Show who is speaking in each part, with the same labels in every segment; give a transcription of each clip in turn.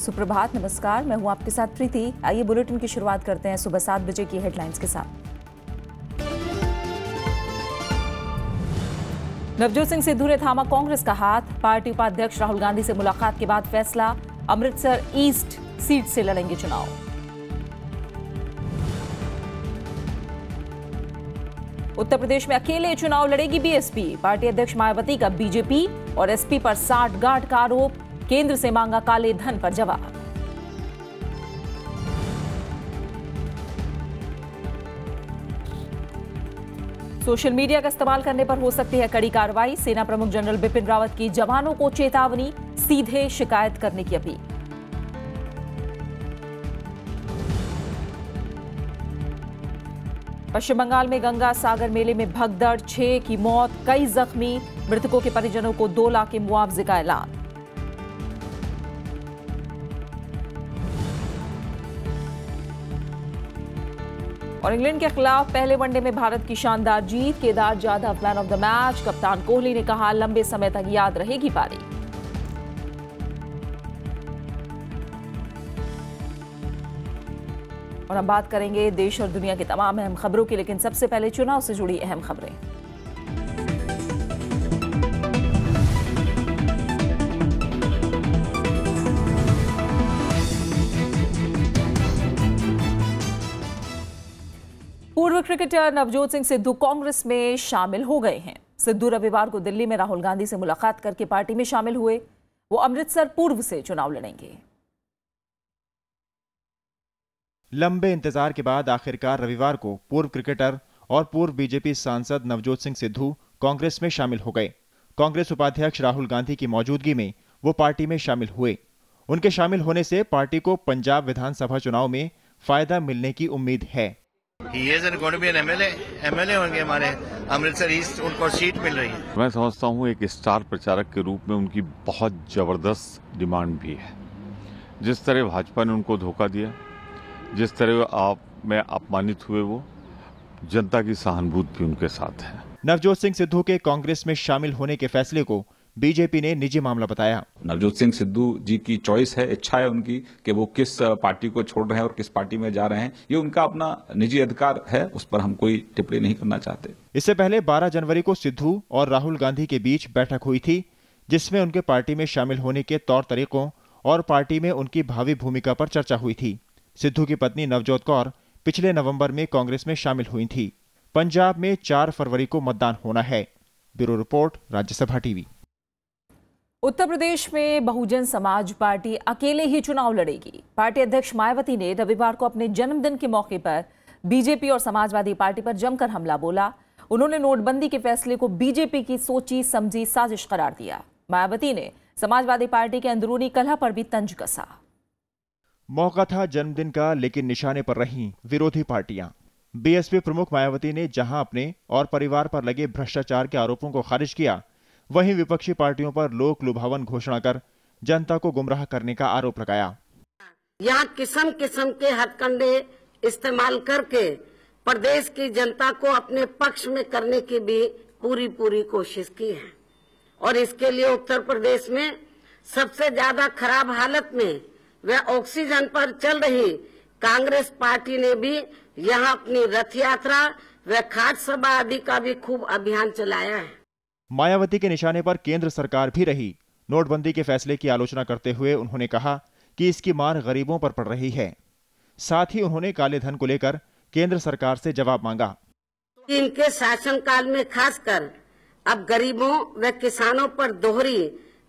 Speaker 1: सुप्रभात, नमस्कार। मैं हूँ आपके साथ प्रीति। आइए बुलेटिन की शुरुआत करते हैं सुबह सात बजे की हेडलाइंस के साथ। नवजोत सिंह सिद्धू ने थामा कांग्रेस का हाथ। पार्टी उपाध्यक्ष राहुल गांधी से मुलाकात के बाद फैसला। अमृतसर ईस्ट सीट से लड़ेंगे चुनाव। उत्तर प्रदेश में अकेले चुनाव लड़ेगी बीएसपी। पार्टी अध्यक्ष मायावती का बीजेपी और एसपी पर साठ गांठ का आरोप। केंद्र से मांगा काले धन पर जवाब। सोशल मीडिया का इस्तेमाल करने पर हो सकती है कड़ी कार्रवाई। सेना प्रमुख जनरल बिपिन रावत की जवानों को चेतावनी, सीधे शिकायत करने की अपील। पश्चिम बंगाल में गंगा सागर मेले में भगदड़, छह की मौत, कई जख्मी। मृतकों के परिजनों को दो लाख के मुआवजे का ऐलान। और इंग्लैंड के खिलाफ पहले वनडे में भारत की शानदार जीत, Kedar Jadhav man of the match कप्तान कोहली ने कहा, लंबे समय तक याद रहेगी पारी। और हम बात करेंगे देश और दुनिया की तमाम अहम खबरों की, लेकिन सबसे पहले चुनाव से जुड़ी अहम खबरें। क्रिकेटर नवजोत सिंह सिद्धू कांग्रेस में शामिल हो गए हैं। सिद्धू रविवार को दिल्ली में राहुल गांधी से मुलाकात करके पार्टी में शामिल हुए। वो अमृतसर पूर्व से चुनाव लड़ेंगे।
Speaker 2: लंबे इंतज़ार के बाद आखिरकार रविवार को पूर्व क्रिकेटर और पूर्व बीजेपी सांसद नवजोत सिंह सिद्धू कांग्रेस में शामिल हो गए। कांग्रेस उपाध्यक्ष राहुल गांधी की मौजूदगी में वो पार्टी में शामिल हुए। उनके शामिल होने से पार्टी को पंजाब विधानसभा चुनाव में फ़ायदा मिलने की उम्मीद है।
Speaker 3: He is going to be an MLA. MLA होंगे हमारे अमृतसर ईस्ट उनको सीट मिल रही है।
Speaker 4: मैं समझता हूँ एक स्टार प्रचारक के रूप में उनकी बहुत ज़बरदस्त डिमांड भी है। जिस तरह भाजपा ने उनको धोखा दिया जिस तरह आप में अपमानित हुए वो जनता की सहानुभूति भी उनके साथ है।
Speaker 2: नवजोत सिंह सिद्धू के कांग्रेस में शामिल होने के फैसले को बीजेपी ने निजी मामला बताया।
Speaker 5: नवजोत सिंह सिद्धू जी की चॉइस है इच्छा है उनकी कि वो किस पार्टी को छोड़ रहे हैं और किस पार्टी में जा रहे हैं। ये उनका अपना निजी अधिकार है उस पर हम कोई टिप्पणी नहीं करना चाहते।
Speaker 2: इससे पहले 12 जनवरी को सिद्धू और राहुल गांधी के बीच बैठक हुई थी जिसमें उनके पार्टी में शामिल होने के तौर तरीकों और पार्टी में उनकी भावी भूमिका पर चर्चा हुई थी। सिद्धू की पत्नी नवजोत कौर पिछले नवंबर में कांग्रेस में शामिल हुई थी। पंजाब में 4 फरवरी को मतदान होना है। Bureau report Rajya Sabha
Speaker 1: TV. Uttar Pradesh में बहुजन समाज पार्टी अकेले ही चुनाव लड़ेगी। पार्टी अध्यक्ष मायावती ने रविवार को अपने जन्मदिन के मौके पर बीजेपी और समाजवादी पार्टी पर जमकर हमला बोला। उन्होंने नोटबंदी के फैसले को बीजेपी की सोची, समझी, साजिश करार दिया। मायावती ने समाजवादी पार्टी के अंदरूनी कलह पर भी तंज कसा।
Speaker 2: मौका था जन्मदिन का, लेकिन निशाने पर रही विरोधी पार्टियाँ। बीएसपी प्रमुख मायावती ने जहाँ अपने और परिवार पर लगे भ्रष्टाचार के आरोपों को खारिज किया वहीं विपक्षी पार्टियों पर लोक लुभावन घोषणा कर जनता को गुमराह करने का आरोप लगाया।
Speaker 6: यहाँ किस्म किस्म के हथकंडे इस्तेमाल करके प्रदेश की जनता को अपने पक्ष में करने की भी पूरी पूरी कोशिश की है। और इसके लिए उत्तर प्रदेश में सबसे ज़्यादा खराब हालत में वह ऑक्सीजन पर चल रही कांग्रेस पार्टी ने भी यहाँ अपनी रथ यात्रा व खाट सभा आदि का भी खूब अभियान चलाया है।
Speaker 2: मायावती के निशाने पर केंद्र सरकार भी रही। नोटबंदी के फैसले की आलोचना करते हुए उन्होंने कहा कि इसकी मार गरीबों पर पड़ रही है। साथ ही उन्होंने काले धन को लेकर केंद्र सरकार से जवाब मांगा।
Speaker 6: इनके शासनकाल में खासकर अब गरीबों व किसानों पर दोहरी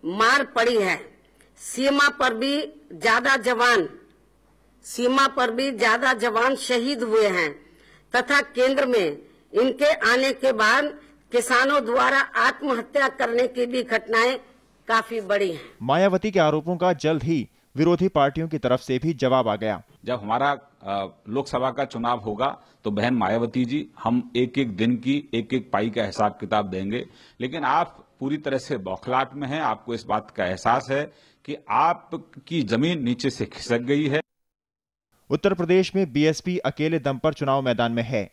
Speaker 6: मार पड़ी है। सीमा पर भी ज़्यादा जवान, सीमा पर भी ज़्यादा जवान शहीद हुए हैं तथा केंद्र में इनके आने के बाद किसानों द्वारा आत्महत्या करने की भी घटनाएँ काफ़ी बड़ी हैं।
Speaker 2: मायावती के आरोपों का जल्द ही विरोधी पार्टियों की तरफ़ से भी जवाब आ गया।
Speaker 5: जब हमारा लोकसभा का चुनाव होगा तो बहन मायावती जी हम एक एक दिन की एक एक पाई का हिसाब किताब देंगे। लेकिन आप पूरी तरह से बौखलाट में हैं आपको इस बात का एहसास है कि आपकी ज़मीन नीचे से खिसक गई है।
Speaker 2: उत्तर प्रदेश में बीएसपी अकेले दम पर चुनाव मैदान में है।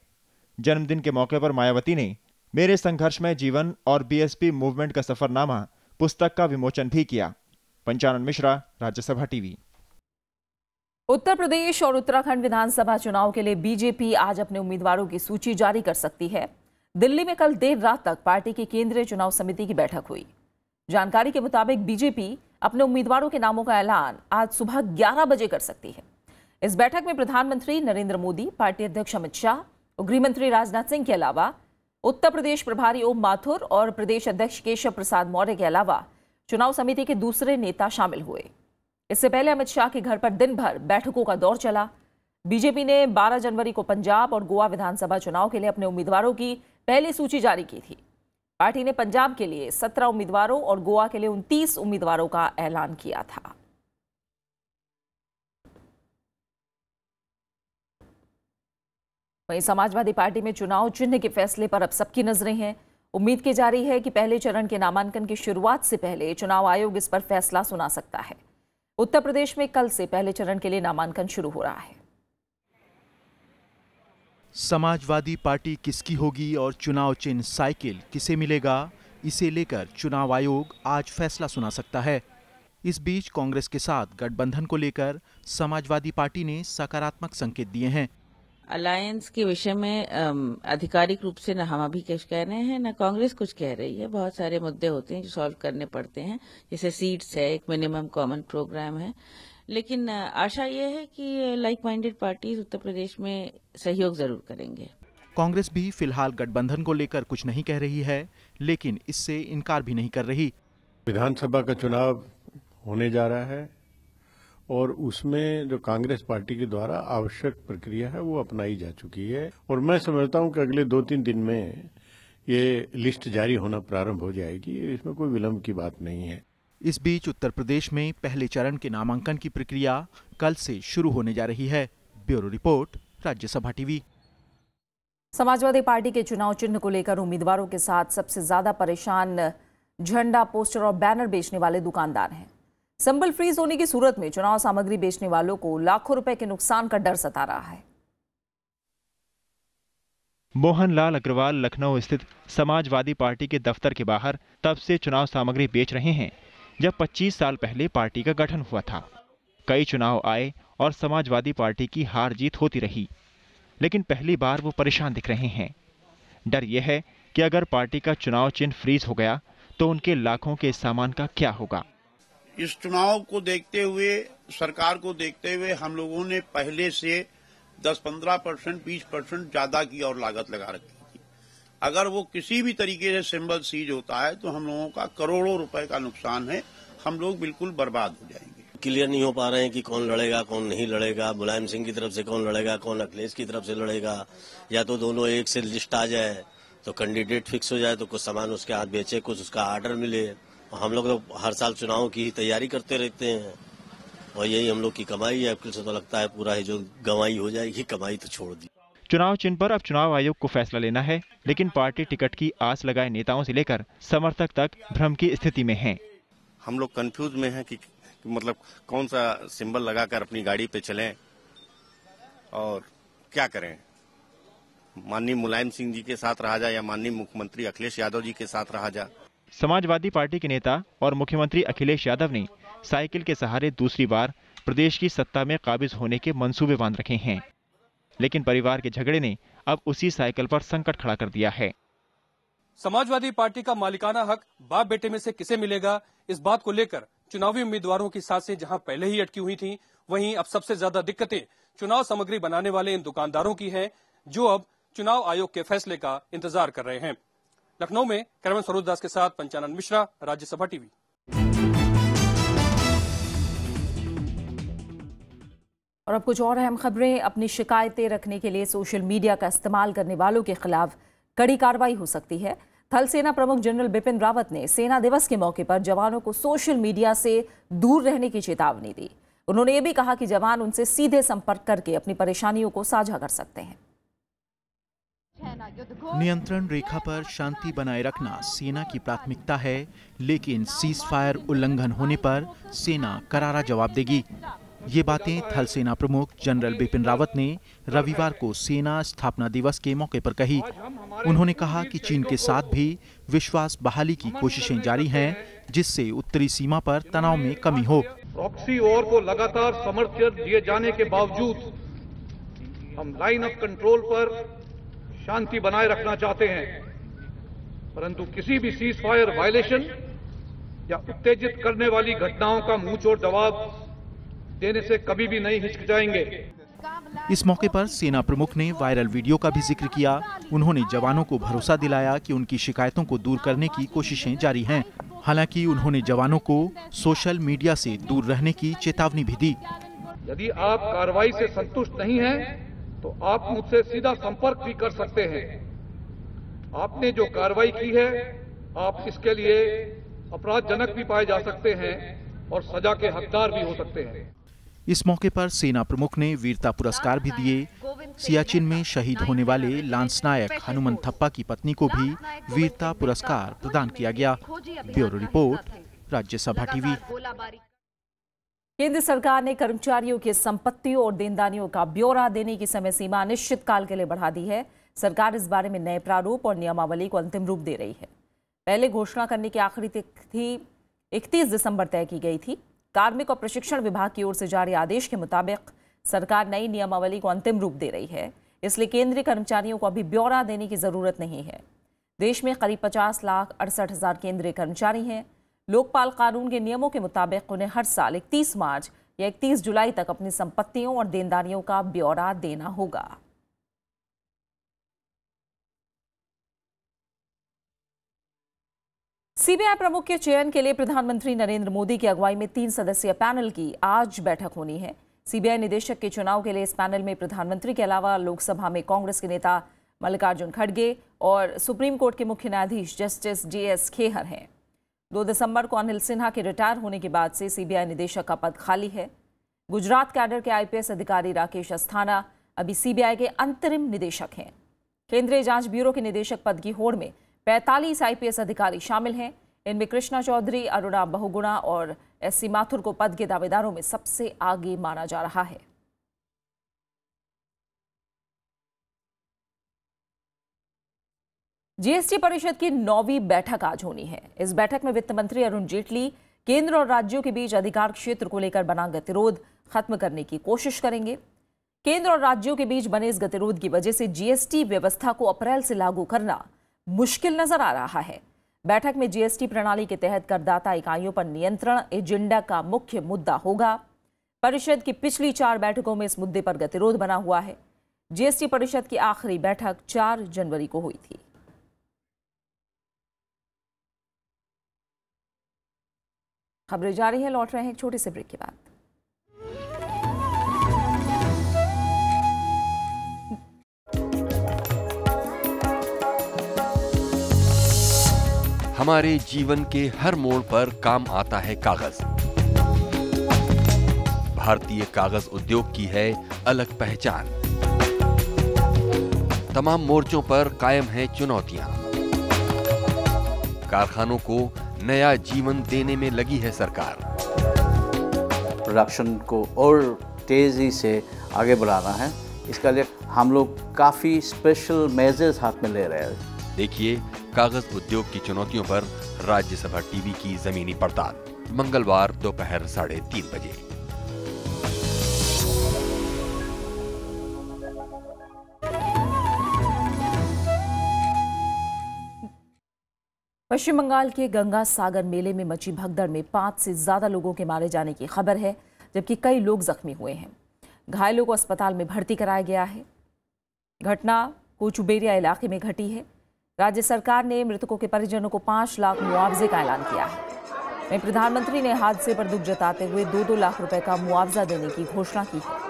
Speaker 2: जन्मदिन के मौके पर मायावती ने मेरे संघर्षमय जीवन और बीएसपी मूवमेंट का सफरनामा पुस्तक का विमोचन भी किया। पंचानन मिश्रा, राज्यसभा टीवी।
Speaker 1: उत्तर प्रदेश और उत्तराखंड विधानसभा चुनाव के लिए बीजेपी आज अपने उम्मीदवारों की सूची जारी कर सकती है। दिल्ली में कल देर रात तक पार्टी की केंद्रीय चुनाव समिति की बैठक हुई। जानकारी के मुताबिक बीजेपी अपने उम्मीदवारों के नामों का ऐलान आज सुबह 11 बजे कर सकती है। इस बैठक में प्रधानमंत्री नरेंद्र मोदी, पार्टी अध्यक्ष अमित शाह और गृहमंत्री राजनाथ सिंह के अलावा उत्तर प्रदेश प्रभारी ओम माथुर और प्रदेश अध्यक्ष केशव प्रसाद मौर्य के अलावा चुनाव समिति के दूसरे नेता शामिल हुए। इससे पहले अमित शाह के घर पर दिन भर बैठकों का दौर चला। बीजेपी ने 12 जनवरी को पंजाब और गोवा विधानसभा चुनाव के लिए अपने उम्मीदवारों की पहली सूची जारी की थी। पार्टी ने पंजाब के लिए 17 उम्मीदवारों और गोवा के लिए 29 उम्मीदवारों का ऐलान किया था। वहीं समाजवादी पार्टी में चुनाव चिन्ह के फैसले पर अब सबकी नज़रें हैं। उम्मीद की जा रही है कि पहले चरण के नामांकन की शुरुआत से पहले चुनाव आयोग इस पर फैसला सुना सकता है। उत्तर प्रदेश में कल से पहले चरण के लिए नामांकन शुरू हो रहा है।
Speaker 7: समाजवादी पार्टी किसकी होगी और चुनाव चिन्ह साइकिल किसे मिलेगा, इसे लेकर चुनाव आयोग आज फैसला सुना सकता है। इस बीच कांग्रेस के साथ गठबंधन को लेकर समाजवादी पार्टी ने सकारात्मक संकेत दिए हैं।
Speaker 8: अलायंस के विषय में आधिकारिक रूप से न हम अभी कुछ कह रहे हैं न कांग्रेस कुछ कह रही है। बहुत सारे मुद्दे होते हैं जो सॉल्व करने पड़ते हैं। जैसे सीट्स है एक मिनिमम कॉमन प्रोग्राम है। लेकिन आशा ये है कि like minded parties Uttar Pradesh में सहयोग ज़रूर करेंगे।
Speaker 7: कांग्रेस भी फ़िलहाल गठबंधन को लेकर कुछ नहीं कह रही है लेकिन इससे इनकार भी नहीं कर रही।
Speaker 9: विधानसभा का चुनाव होने जा रहा है। और उसमें जो कांग्रेस पार्टी के द्वारा आवश्यक प्रक्रिया है वो अपनाई जा चुकी है। और मैं समझता हूँ कि अगले दो तीन दिन में ये लिस्ट जारी होना प्रारंभ हो जाएगी इसमें कोई विलंब की बात नहीं है।
Speaker 7: इस बीच उत्तर प्रदेश में पहले चरण के नामांकन की प्रक्रिया कल से शुरू होने जा रही है। Bureau report Rajya Sabha
Speaker 1: TV. Samajwadi party के चुनाव चिन्ह को लेकर उम्मीदवारों के साथ सबसे ज़्यादा परेशान झंडा पोस्टर और बैनर बेचने वाले दुकानदार हैं। संबल फ्रीज होने की सूरत में चुनाव सामग्री बेचने वालों को लाखों रुपए के नुकसान का डर सता रहा है।
Speaker 2: मोहनलाल अग्रवाल लखनऊ स्थित समाजवादी पार्टी के दफ्तर के बाहर तब से चुनाव सामग्री बेच रहे हैं, जब 25 साल पहले पार्टी का गठन हुआ था। कई चुनाव आए और समाजवादी पार्टी की हार जीत होती रही, लेकिन पहली बार वो परेशान दिख रहे हैं। डर यह है कि अगर पार्टी का चुनाव चिन्ह फ्रीज हो गया तो उनके लाखों के सामान का क्या होगा?
Speaker 10: इस चुनाव को देखते हुए, सरकार को देखते हुए हम लोगों ने पहले से 10-15 परसेंट, बीस परसेंट ज़्यादा की और लागत लगा रखी थी। अगर वो किसी भी तरीके से सिंबल सीज होता है तो हम लोगों का करोड़ों रुपए का नुकसान है। हम लोग बिल्कुल बर्बाद हो जाएँगे।
Speaker 11: क्लियर नहीं हो पा रहे हैं कि कौन लड़ेगा, कौन नहीं लड़ेगा। मुलायम सिंह की तरफ़ से कौन लड़ेगा, कौन अखिलेश की तरफ़ से लड़ेगा। या तो दोनों एक से लिस्ट आ जाए तो कैंडिडेट फिक्स हो जाए तो कुछ सामान उसके हाथ बेचे, कुछ उसका ऑर्डर मिले। हम लोग तो हर साल चुनाव की ही तैयारी करते रहते हैं। और यही हम लोग की कमाई है। अब से तो लगता है पूरा ही जो गवाई हो जाएगी कमाई तो छोड़ दी।
Speaker 2: चुनाव चिन्ह पर अब चुनाव आयोग को फैसला लेना है लेकिन पार्टी टिकट की आस लगाए नेताओं से लेकर समर्थक तक भ्रम की स्थिति में हैं।
Speaker 12: हम लोग कंफ्यूज में हैं कि, कि मतलब कौन सा सिंबल लगाकर अपनी गाड़ी पे चलें और क्या करें। माननीय मुलायम सिंह जी के साथ रहा जाए या माननीय मुख्यमंत्री अखिलेश यादव जी के साथ रहा जाए
Speaker 2: समाजवादी पार्टी के नेता और मुख्यमंत्री अखिलेश यादव ने साइकिल के सहारे दूसरी बार प्रदेश की सत्ता में काबिज होने के मंसूबे बाँध रखे हैं। लेकिन परिवार के झगड़े ने अब उसी साइकिल पर संकट खड़ा कर दिया है।
Speaker 13: समाजवादी पार्टी का मालिकाना हक बाप बेटे में से किसे मिलेगा? इस बात को लेकर चुनावी उम्मीदवारों की साँसें जहाँ पहले ही अटकी हुई थी, वहीं अब सबसे ज़्यादा दिक्कतें चुनाव सामग्री बनाने वाले इन दुकानदारों की हैं, जो अब चुनाव आयोग के फैसले का इंतज़ार कर रहे हैं। लखनऊ में कैमरन सरोज दास के साथ पंचानंद मिश्रा, राज्यसभा टीवी।
Speaker 1: और अब कुछ और अहम खबरें। अपनी शिकायतें रखने के लिए सोशल मीडिया का इस्तेमाल करने वालों के खिलाफ कड़ी कार्रवाई हो सकती है। थल सेना प्रमुख जनरल बिपिन रावत ने सेना दिवस के मौके पर जवानों को सोशल मीडिया से दूर रहने की चेतावनी दी। उन्होंने ये भी कहा कि जवान उनसे सीधे संपर्क करके अपनी परेशानियों को साझा कर सकते हैं।
Speaker 7: नियंत्रण रेखा पर शांति बनाए रखना सेना की प्राथमिकता है, लेकिन सीज फायर उल्लंघन होने पर सेना करारा जवाब देगी। ये बातें थल सेना प्रमुख जनरल बिपिन रावत ने रविवार को सेना स्थापना दिवस के मौके पर कही। उन्होंने कहा कि चीन के साथ भी विश्वास बहाली की कोशिशें जारी हैं, जिससे उत्तरी सीमा पर तनाव में कमी हो।
Speaker 14: प्रॉक्सी वॉर को लगातार समर्थन दिए जाने के बावजूद हम लाइन ऑफ़ कंट्रोल पर शांति बनाए रखना चाहते हैं। परंतु किसी भी सीज फायर वायलेशन या उत्तेजित करने वाली घटनाओं का मुंहचोड़ जवाब देने से कभी भी नहीं हिचकिचाएँगे।
Speaker 7: इस मौके पर सेना प्रमुख ने वायरल वीडियो का भी ज़िक्र किया। उन्होंने जवानों को भरोसा दिलाया कि उनकी शिकायतों को दूर करने की कोशिशें जारी हैं। हालाँकि उन्होंने जवानों को सोशल मीडिया से दूर रहने की चेतावनी भी दी।
Speaker 14: यदि आप कार्रवाई से संतुष्ट नहीं हैं तो आप मुझसे सीधा संपर्क भी कर सकते हैं। आपने जो कार्रवाई की है, आप इसके लिए अपराधजनक भी पाए जा सकते हैं और सजा के हकदार भी हो सकते हैं।
Speaker 7: इस मौके पर सेना प्रमुख ने वीरता पुरस्कार भी दिए। सियाचिन में शहीद होने वाले लांस नायक हनुमन थप्पा की पत्नी को भी वीरता पुरस्कार प्रदान किया गया। Bureau report, Rajya Sabha.
Speaker 1: केंद्र सरकार ने कर्मचारियों की संपत्तियों और देनदारियों का ब्यौरा देने की समय सीमा निश्चित काल के लिए बढ़ा दी है। सरकार इस बारे में नए प्रारूप और नियमावली को अंतिम रूप दे रही है। पहले घोषणा करने की आखिरी तिथि 31 दिसंबर तय की गई थी। कार्मिक और प्रशिक्षण विभाग की ओर से जारी आदेश के मुताबिक सरकार नई नियमावली को अंतिम रूप दे रही है, इसलिए केंद्रीय कर्मचारियों को अभी ब्यौरा देने की ज़रूरत नहीं है। देश में करीब 50 लाख अड़सठ हज़ार केंद्रीय कर्मचारी हैं। लोकपाल कानून के नियमों के मुताबिक उन्हें हर साल 31 मार्च या 31 जुलाई तक अपनी संपत्तियों और देनदारियों का ब्यौरा देना होगा। सीबीआई प्रमुख के चयन के लिए प्रधानमंत्री नरेंद्र मोदी की अगुवाई में तीन सदस्यीय पैनल की आज बैठक होनी है। सीबीआई निदेशक के चुनाव के लिए इस पैनल में प्रधानमंत्री के अलावा लोकसभा में कांग्रेस के नेता मल्लिकार्जुन खड़गे और सुप्रीम कोर्ट के मुख्य न्यायाधीश जस्टिस जे एस खेहर हैं। दो दिसंबर को अनिल सिन्हा के रिटायर होने के बाद से सीबीआई निदेशक का पद खाली है। गुजरात कैडर के आईपीएस अधिकारी राकेश अस्थाना अभी सीबीआई के अंतरिम निदेशक हैं। केंद्रीय जाँच ब्यूरो के निदेशक पद की होड़ में 45 आईपीएस अधिकारी शामिल हैं। इनमें कृष्णा चौधरी, अरुणा बहुगुणा और एस सी माथुर को पद के दावेदारों में सबसे आगे माना जा रहा है। जीएसटी परिषद की नौवीं बैठक आज होनी है। इस बैठक में वित्त मंत्री अरुण जेटली, केंद्र और राज्यों के बीच अधिकार क्षेत्र को लेकर बना गतिरोध खत्म करने की कोशिश करेंगे। केंद्र और राज्यों के बीच बने इस गतिरोध की वजह से जीएसटी व्यवस्था को अप्रैल से लागू करना मुश्किल नज़र आ रहा है। बैठक में जीएसटी प्रणाली के तहत करदाता इकाइयों पर नियंत्रण एजेंडा का मुख्य मुद्दा होगा। परिषद की पिछली चार बैठकों में इस मुद्दे पर गतिरोध बना हुआ है। जीएसटी परिषद की आखिरी बैठक चार जनवरी को हुई थी। खबरें जारी है, लौट रहे हैं छोटे से ब्रेक के बाद।
Speaker 15: हमारे जीवन के हर मोड़ पर काम आता है कागज़। भारतीय कागज़ उद्योग की है अलग पहचान। तमाम मोर्चों पर कायम है चुनौतियाँ। कारखानों को नया जीवन देने में लगी है सरकार।
Speaker 16: प्रोडक्शन को और तेज़ी से आगे बढ़ाना है। इसके लिए हम लोग काफ़ी स्पेशल मेजर्स हाथ में ले रहे हैं।
Speaker 15: देखिए कागज़ उद्योग की चुनौतियों पर राज्यसभा टीवी की जमीनी पड़ताल। मंगलवार दोपहर साढ़े तीन बजे।
Speaker 1: पश्चिम बंगाल के गंगा सागर मेले में मची भगदड़ में पाँच से ज़्यादा लोगों के मारे जाने की खबर है, जबकि कई लोग जख्मी हुए हैं। घायलों को अस्पताल में भर्ती कराया गया है। घटना कोचुबेरिया इलाके में घटी है। राज्य सरकार ने मृतकों के परिजनों को पाँच लाख मुआवजे का ऐलान किया है। वहीं प्रधानमंत्री ने हादसे पर दुख जताते हुए दो दो लाख रुपए का मुआवजा देने की घोषणा की है।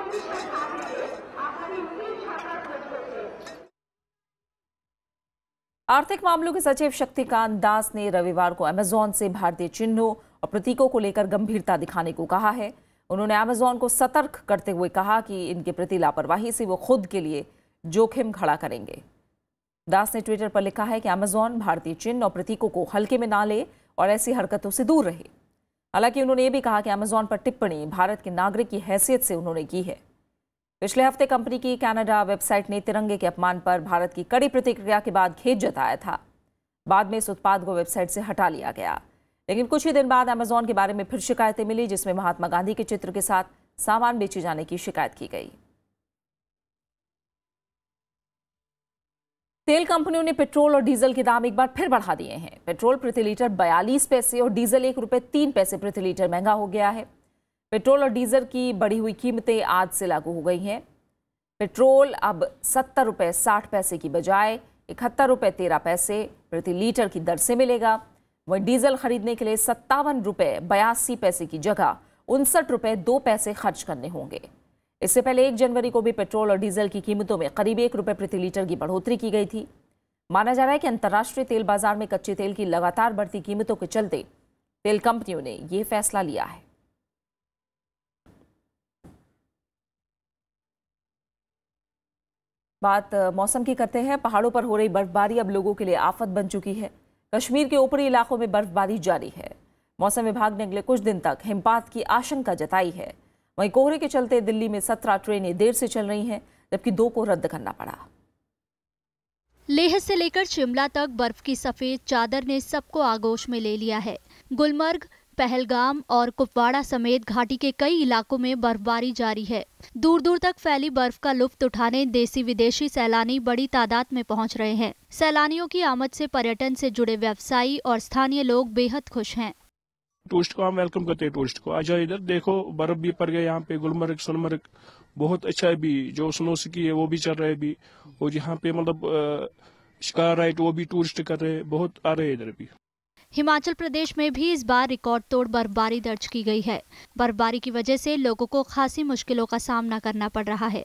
Speaker 1: आर्थिक मामलों के सचिव शक्तिकांत दास ने रविवार को अमेजोन से भारतीय चिन्हों और प्रतीकों को लेकर गंभीरता दिखाने को कहा है। उन्होंने अमेजोन को सतर्क करते हुए कहा कि इनके प्रति लापरवाही से वो खुद के लिए जोखिम खड़ा करेंगे। दास ने ट्विटर पर लिखा है कि अमेजोन भारतीय चिन्ह और प्रतीकों को हल्के में ना ले और ऐसी हरकतों से दूर रहे। हालाँकि उन्होंने ये भी कहा कि अमेजोन पर टिप्पणी भारत के नागरिक की हैसियत से उन्होंने की है। पिछले हफ़्ते कंपनी की कनाडा वेबसाइट ने तिरंगे के अपमान पर भारत की कड़ी प्रतिक्रिया के बाद खेद जताया था। बाद में इस उत्पाद को वेबसाइट से हटा लिया गया। लेकिन कुछ ही दिन बाद अमेजोन के बारे में फिर शिकायतें मिली, जिसमें महात्मा गांधी के चित्र के साथ सामान बेचे जाने की शिकायत की गई। तेल कंपनियों ने पेट्रोल और डीजल के दाम एक बार फिर बढ़ा दिए हैं। पेट्रोल प्रति लीटर बयालीस पैसे और डीजल एक रुपए तीन पैसे प्रति लीटर महँगा हो गया है। पेट्रोल और डीजल की बढ़ी हुई कीमतें आज से लागू हो गई हैं। पेट्रोल अब सत्तर रुपये साठ पैसे की बजाय इकहत्तर रुपये तेरह पैसे प्रति लीटर की दर से मिलेगा। वहीं डीजल खरीदने के लिए सत्तावन रुपये बयासी पैसे की जगह उनसठ रुपये दो पैसे खर्च करने होंगे। इससे पहले एक जनवरी को भी पेट्रोल और डीजल की कीमतों में करीब एक रुपये प्रति लीटर की बढ़ोतरी की गई थी। माना जा रहा है कि अंतर्राष्ट्रीय तेल बाज़ार में कच्चे तेल की लगातार बढ़ती कीमतों के चलते तेल कंपनियों ने ये फैसला लिया है। बात मौसम की करते हैं। पहाड़ों पर हो रही बर्फबारी अब लोगों के लिए आफत बन चुकी है। कश्मीर के ऊपरी इलाकों में बर्फबारी जारी है। मौसम विभाग ने अगले कुछ दिन तक हिमपात की आशंका जताई है। वहीं कोहरे के चलते दिल्ली में सत्रह ट्रेनें देर से चल रही हैं, जबकि दो को रद्द करना पड़ा।
Speaker 17: लेह से लेकर शिमला तक बर्फ़ की सफ़ेद चादर ने सबको आगोश में ले लिया है। गुलमर्ग पहलगाम और कुपवाड़ा समेत घाटी के कई इलाकों में बर्फबारी जारी है। दूर दूर तक फैली बर्फ़ का लुफ्त उठाने देसी विदेशी सैलानी बड़ी तादाद में पहुँच रहे हैं। सैलानियों की आमद से पर्यटन से जुड़े व्यवसायी और स्थानीय लोग बेहद खुश हैं।
Speaker 18: टूरिस्ट को हम वेलकम करते हैं टूरिस्ट को। जाओ इधर देखो, बर्फ़ भी पड़ गया यहाँ पे, गुलमर्ग सोनमर्ग बहुत अच्छा है भी, जो स्नो स्की है, वो भी चल रहा है भी। और यहाँ पे मतलब शिकार राइड वो भी टूरिस्ट कर रहे हैं, बहुत आ रहे हैं इधर भी।
Speaker 17: हिमाचल प्रदेश में भी इस बार रिकॉर्ड तोड़ बर्फबारी दर्ज की गई है। बर्फबारी की वजह से लोगों को खासी मुश्किलों का सामना करना पड़ रहा है।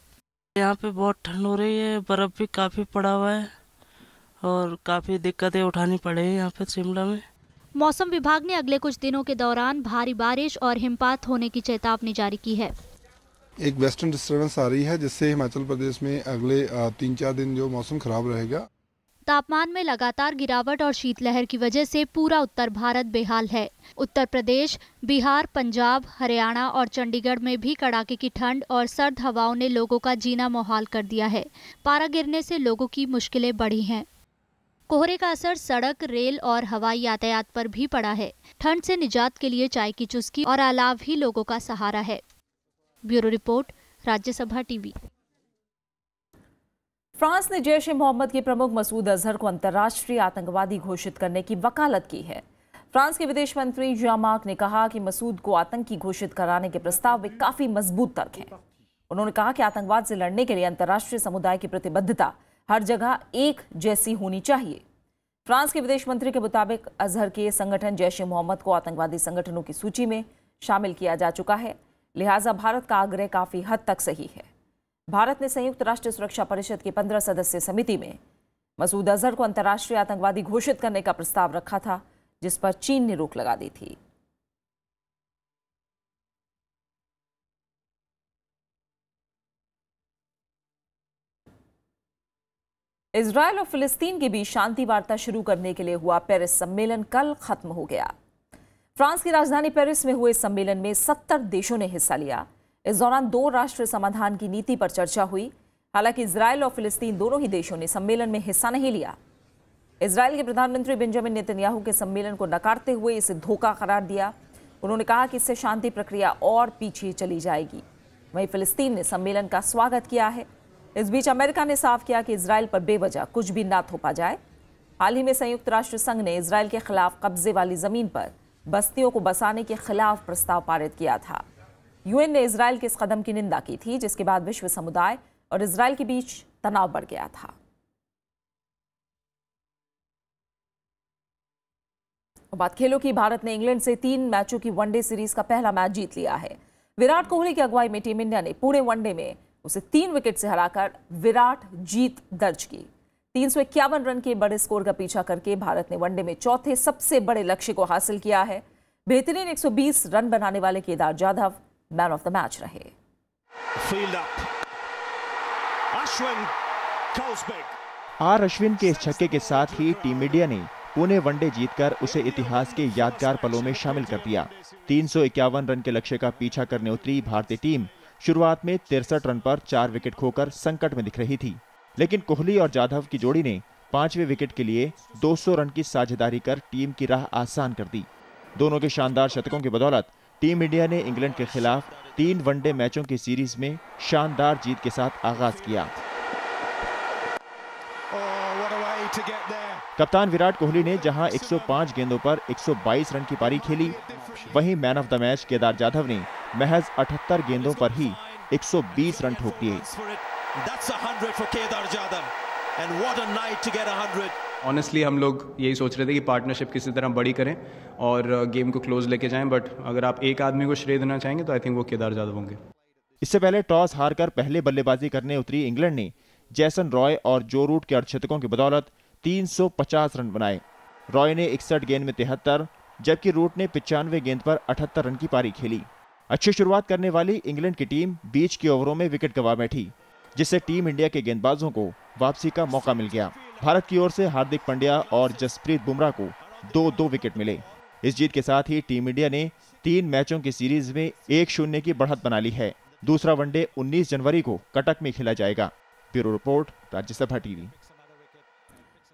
Speaker 19: यहाँ पे बहुत ठंड हो रही है बर्फ़ भी काफ़ी पड़ा हुआ है और काफ़ी दिक्कतें उठानी पड़े हैं यहाँ पे शिमला में।
Speaker 17: मौसम विभाग ने अगले कुछ दिनों के दौरान भारी बारिश और हिमपात होने की चेतावनी जारी की है।
Speaker 20: एक वेस्टर्न डिस्टर्बेंस आ रही है जिससे हिमाचल प्रदेश में अगले तीन चार दिन जो मौसम खराब रहेगा
Speaker 17: तापमान में लगातार गिरावट और शीतलहर की वजह से पूरा उत्तर भारत बेहाल है। उत्तर प्रदेश, बिहार, पंजाब, हरियाणा और चंडीगढ़ में भी कड़ाके की ठंड और सर्द हवाओं ने लोगों का जीना मुहाल कर दिया है। पारा गिरने से लोगों की मुश्किलें बढ़ी हैं। कोहरे का असर सड़क, रेल और हवाई यातायात पर भी पड़ा है। ठंड से निजात के लिए चाय की चुस्की और अलाव ही लोगों का सहारा है। Bureau report, Rajya Sabha
Speaker 1: TV. France ने जैश ए मोहम्मद के प्रमुख मसूद अजहर को अंतर्राष्ट्रीय आतंकवादी घोषित करने की वकालत की है। फ्रांस के विदेश मंत्री जामाक ने कहा कि मसूद को आतंकी घोषित कराने के प्रस्ताव में काफ़ी मज़बूत तर्क हैं। उन्होंने कहा कि आतंकवाद से लड़ने के लिए अंतर्राष्ट्रीय समुदाय की प्रतिबद्धता हर जगह एक जैसी होनी चाहिए। फ्रांस के विदेश मंत्री के मुताबिक अजहर के संगठन जैश ए मोहम्मद को आतंकवादी संगठनों की सूची में शामिल किया जा चुका है। लिहाजा भारत का आग्रह काफ़ी हद तक सही है। भारत ने संयुक्त राष्ट्र सुरक्षा परिषद की पंद्रह सदस्य समिति में मसूद अजहर को अंतर्राष्ट्रीय आतंकवादी घोषित करने का प्रस्ताव रखा था, जिस पर चीन ने रोक लगा दी थी। इसराइल और फिलिस्तीन के बीच शांति वार्ता शुरू करने के लिए हुआ पेरिस सम्मेलन कल खत्म हो गया। फ्रांस की राजधानी पेरिस में हुए सम्मेलन में सत्तर देशों ने हिस्सा लिया। इस दौरान दो राष्ट्र समाधान की नीति पर चर्चा हुई। हालाँकि इसराइल और फिलिस्तीन दोनों ही देशों ने सम्मेलन में हिस्सा नहीं लिया। इसराइल के प्रधानमंत्री बेंजामिन नेतन्याहू के सम्मेलन को नकारते हुए इसे धोखा करार दिया। उन्होंने कहा कि इससे शांति प्रक्रिया और पीछे चली जाएगी। वहीं फिलिस्तीन ने सम्मेलन का स्वागत किया है। इस बीच अमेरिका ने साफ़ किया कि इसराइल पर बेवजह कुछ भी ना थोपा जाए। हाल ही में संयुक्त राष्ट्र संघ ने इसराइल के खिलाफ कब्जे वाली ज़मीन पर बस्तियों को बसाने के खिलाफ प्रस्ताव पारित किया था। यूएन ने इसराइल के इस कदम की निंदा की थी, जिसके बाद विश्व समुदाय और इसराइल के बीच तनाव बढ़ गया था। बात खेलों की, भारत ने इंग्लैंड से तीन मैचों की वनडे सीरीज़ का पहला मैच जीत लिया है। विराट कोहली की अगुवाई में टीम इंडिया ने पूरे वनडे में उसे तीन विकेट से हराकर विराट जीत दर्ज की। तीन सौ इक्यावन रन के बड़े स्कोर का पीछा करके भारत ने वनडे में चौथे सबसे बड़े लक्ष्य को हासिल किया है। बेहतरीन 120 रन बनाने वाले Kedar Jadhav man of the match रहे।
Speaker 2: आर अश्विन के इस छक्के के साथ ही टीम इंडिया ने पुणे वनडे जीतकर उसे इतिहास के यादगार पलों में शामिल कर दिया। तीन रन के लक्ष्य का पीछा करने उतरी भारतीय टीम शुरुआत में तिरसठ रन पर चार विकेट खोकर संकट में दिख रही थी। लेकिन कोहली और जाधव की जोड़ी ने पाँचवें विकेट के लिए 200 रन की साझेदारी कर टीम की राह आसान कर दी। दोनों के शानदार शतकों की बदौलत टीम इंडिया ने इंग्लैंड के खिलाफ तीन वनडे मैचों की सीरीज़ में शानदार जीत के साथ आगाज़ किया। कप्तान विराट कोहली ने जहाँ 105 गेंदों पर 122 रन की पारी खेली वहीं man of the match Kedar Jadhav ने महज 78 गेंदों पर ही 120 रन ठोक दिए।
Speaker 21: ऑनेस्टली हम लोग यही सोच रहे थे कि पार्टनरशिप किसी तरह बड़ी करें और गेम को क्लोज लेके जाएँ बट अगर आप एक आदमी को श्रेय देना चाहेंगे तो आई थिंक वो केदार जाधव होंगे।
Speaker 2: इससे पहले टॉस हारकर पहले बल्लेबाजी करने उतरी इंग्लैंड ने। जैसन रॉय और जो रूट के अर्धशतकों की बदौलत 350 रन बनाए। रॉय ने इकसठ गेंद में तिहत्तर, जबकि रूट ने पिचानवे गेंद पर अठहत्तर रन की पारी खेली। अच्छी शुरुआत करने वाली इंग्लैंड की टीम बीच के ओवरों में विकेट गवा बैठी। जिससे टीम इंडिया के गेंदबाजों को वापसी का मौका मिल गया। भारत की ओर से हार्दिक पंड्या और जसप्रीत बुमराह को दो दो विकेट मिले। इस जीत के साथ ही टीम इंडिया ने तीन मैचों की सीरीज़ में एक शून्य की बढ़त बना ली है। दूसरा वनडे 19 जनवरी को कटक में खेला जाएगा। Bureau report, Rajya Sabha TV.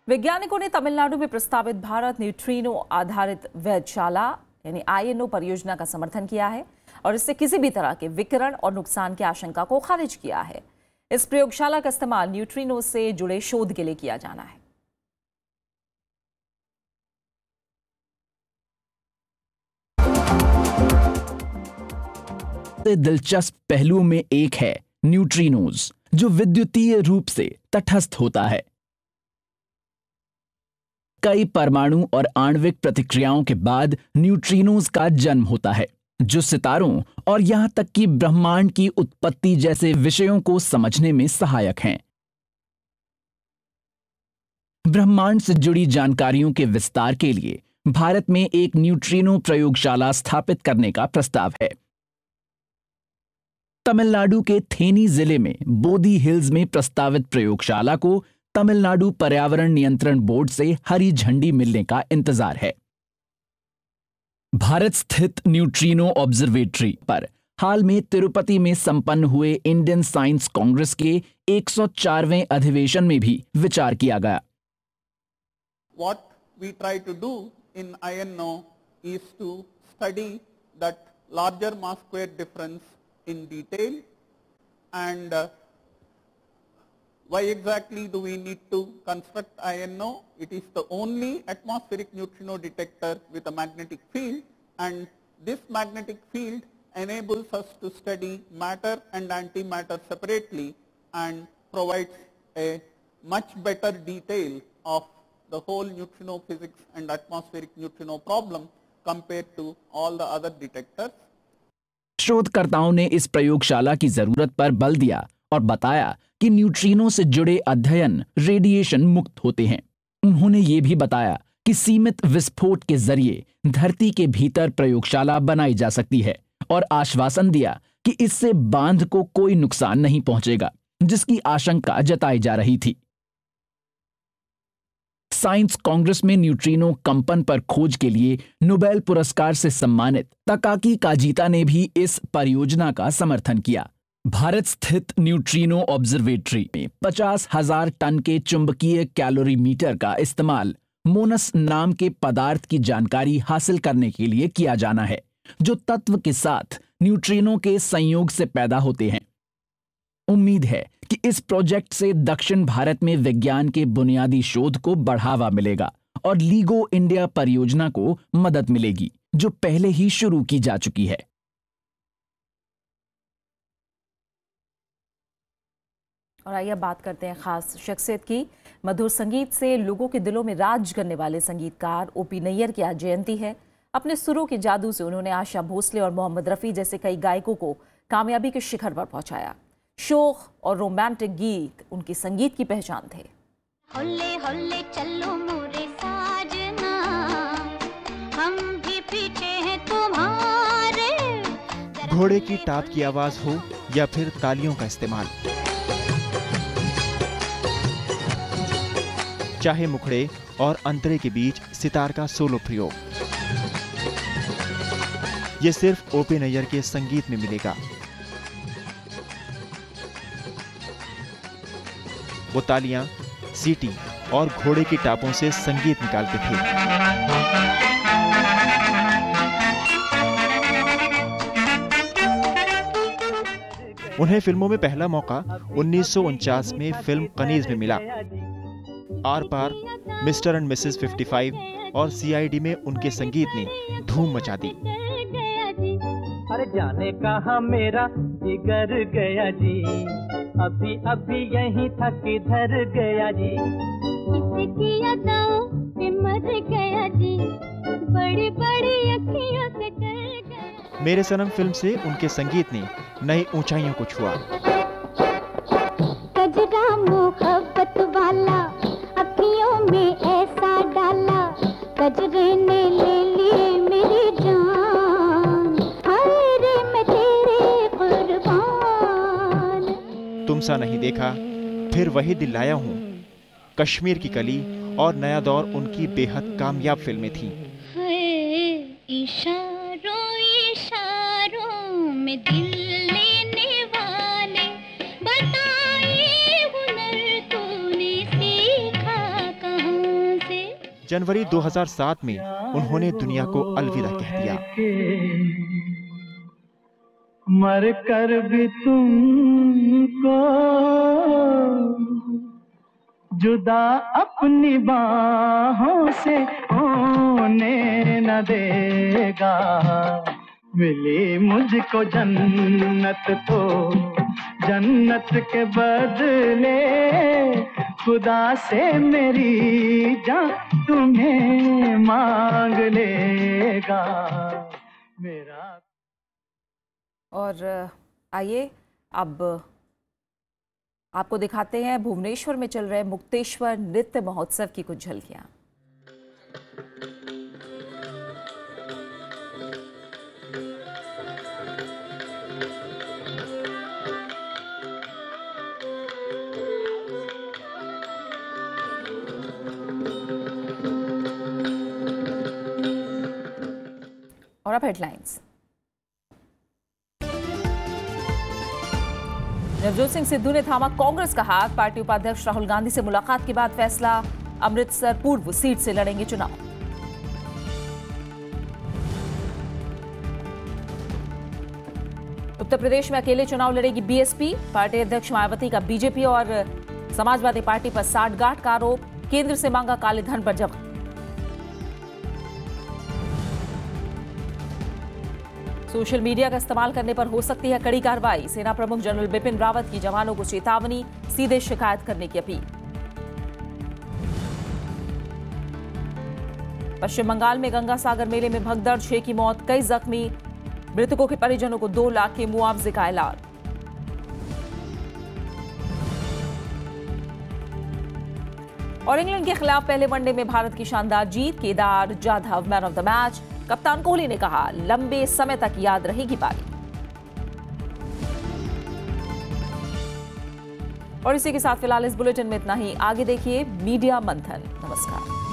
Speaker 1: वैज्ञानिकों ने तमिलनाडु में प्रस्तावित भारत न्यूट्रीनो आधारित वैधशाला, यानी आईएनओ परियोजना का समर्थन किया है और इससे किसी भी तरह के विकिरण और नुकसान की आशंका को खारिज किया है। इस प्रयोगशाला का इस्तेमाल न्यूट्रिनो से जुड़े शोध के लिए किया जाना है।
Speaker 22: दिलचस्प पहलुओं में एक है न्यूट्रिनोज, जो विद्युतीय रूप से तटस्थ होता है। कई परमाणु और आणविक प्रतिक्रियाओं के बाद न्यूट्रिनोज का जन्म होता है। जो सितारों और यहाँ तक कि ब्रह्मांड की उत्पत्ति जैसे विषयों को समझने में सहायक हैं। ब्रह्मांड से जुड़ी जानकारियों के विस्तार के लिए भारत में एक न्यूट्रिनो प्रयोगशाला स्थापित करने का प्रस्ताव है। तमिलनाडु के थेनी ज़िले में बोदी हिल्स में प्रस्तावित प्रयोगशाला को तमिलनाडु पर्यावरण नियंत्रण बोर्ड से हरी झंडी मिलने का इंतज़ार है। भारत स्थित न्यूट्रिनो ऑब्जर्वेटरी पर हाल में तिरुपति में संपन्न हुए इंडियन साइंस कांग्रेस के 104वें अधिवेशन में भी विचार किया गया।
Speaker 23: What we try to do in I N O is to study that larger mass difference in detail and why exactly do we need to construct INO? It is the only atmospheric neutrino detector with a magnetic field and this magnetic field enables us to study matter and antimatter separately and provides a much better detail of the whole neutrino physics and atmospheric neutrino problem compared to all the other detectors.
Speaker 22: शोधकर्ताओं ने इस प्रयोगशाला की जरूरत पर बल दिया और बताया कि न्यूट्रिनो से जुड़े अध्ययन रेडिएशन मुक्त होते हैं। उन्होंने ये भी बताया कि सीमित विस्फोट के ज़रिए धरती के भीतर प्रयोगशाला बनाई जा सकती है और आश्वासन दिया कि इससे बाँध को कोई नुकसान नहीं पहुंचेगा, जिसकी आशंका जताई जा रही थी। साइंस कांग्रेस में न्यूट्रिनो कंपन पर खोज के लिए नोबेल पुरस्कार से सम्मानित तकाकी काजीता ने भी इस परियोजना का समर्थन किया। भारत स्थित न्यूट्रिनो ऑब्जर्वेटरी में पचास हज़ार टन के चुंबकीय कैलोरी मीटर का इस्तेमाल मोनस नाम के पदार्थ की जानकारी हासिल करने के लिए किया जाना है, जो तत्व के साथ न्यूट्रिनो के संयोग से पैदा होते हैं। उम्मीद है कि इस प्रोजेक्ट से दक्षिण भारत में विज्ञान के बुनियादी शोध को बढ़ावा मिलेगा और लीगो इंडिया परियोजना को मदद मिलेगी, जो पहले ही शुरू की जा चुकी है।
Speaker 1: और आइए बात करते हैं खास शख्सियत की। मधुर संगीत से लोगों के दिलों में राज करने वाले संगीतकार ओपी नैयर की आज जयंती है। अपने सुरों के जादू से उन्होंने आशा भोसले और मोहम्मद रफ़ी जैसे कई गायकों को कामयाबी के शिखर पर पहुँचाया। शोक और रोमांटिक गीत उनकी संगीत की पहचान थे।
Speaker 24: होले होले चलो मोरे साजना। हम भी पीछे हैं तुम्हारे।
Speaker 2: घोड़े की टाप की आवाज़ हो या फिर तालियों का इस्तेमाल? चाहे मुखड़े और अंतरे के बीच सितार का सोलो प्रयोग। ये सिर्फ़ ओपे नैयर के संगीत में मिलेगा। वो तालियाँ, सीटी और घोड़े की टापों से संगीत निकालते थे। उन्हें फ़िल्मों में पहला मौका उन्नीस सौ उनचास में फ़िल्म कनीज में मिला। Aar Paar Mr and Mrs 55 और सीआईडी में उनके संगीत ने धूम मचा दी।
Speaker 25: अरे जाने कहा मेरा जिगर गया जी। अभी अभी यहीं था किधर गया जी।
Speaker 24: इसकी अदाओं पे मर गया जी बड़ी बड़ी अखियों से डर गया
Speaker 2: मेरे सनम फ़िल्म से उनके संगीत ने नई ऊंचाइयों को छुआ।
Speaker 24: कजरा मोहब्बत वाला ऐसा डाला कजरे ने ले ली मेरी जान। हाय रे मैं तेरे कुर्बान।
Speaker 2: तुम सा नहीं देखा फिर वही दिल लाया हूँ। कश्मीर की कली और नया दौर उनकी बेहद कामयाब फ़िल्में थी।
Speaker 24: इशारों इशारों में दिल
Speaker 2: जनवरी 2007 में उन्होंने दुनिया को अलविदा कह दिया।
Speaker 25: मर कर भी तुमको जुदा अपनी बाहों से होने न देगा। मिली मुझको जन्नत तो जन्नत के बदले खुदा से मेरी जान तुम्हें मांग लेगा। मेरा
Speaker 1: और आइए, अब आपको दिखाते हैं, भुवनेश्वर में चल रहे मुक्तेश्वर नृत्य महोत्सव की कुछ झलकियाँ। और अब हेडलाइंस नवजोत सिंह सिद्धू ने थामा कांग्रेस का हाथ। पार्टी उपाध्यक्ष राहुल गांधी से मुलाकात के बाद फैसला। अमृतसर पूर्व सीट से लड़ेंगे चुनाव। उत्तर प्रदेश में अकेले चुनाव लड़ेगी बीएसपी। पार्टी अध्यक्ष मायावती का बीजेपी और समाजवादी पार्टी पर साठगांठ का आरोप। केंद्र से मांगा काले धन पर जवाब। सोशल मीडिया का इस्तेमाल करने पर हो सकती है कड़ी कार्रवाई। सेना प्रमुख जनरल बिपिन रावत की जवानों को चेतावनी, सीधे शिकायत करने की अपील। पश्चिम बंगाल में गंगा सागर मेले में भगदड़, छह की मौत, कई जख्मी। मृतकों के परिजनों को दो लाख के मुआवजे का ऐलान। और इंग्लैंड के खिलाफ पहले वनडे में भारत की शानदार जीत, Kedar Jadhav, man of the match. कप्तान कोहली ने कहा, लंबे समय तक याद रहेगी पारी और इसी के साथ फ़िलहाल इस बुलेटिन में इतना ही। आगे देखिए मीडिया मंथन। नमस्कार।